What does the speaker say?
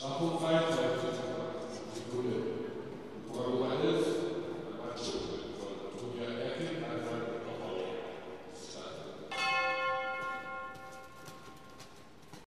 Daqui a pouco vai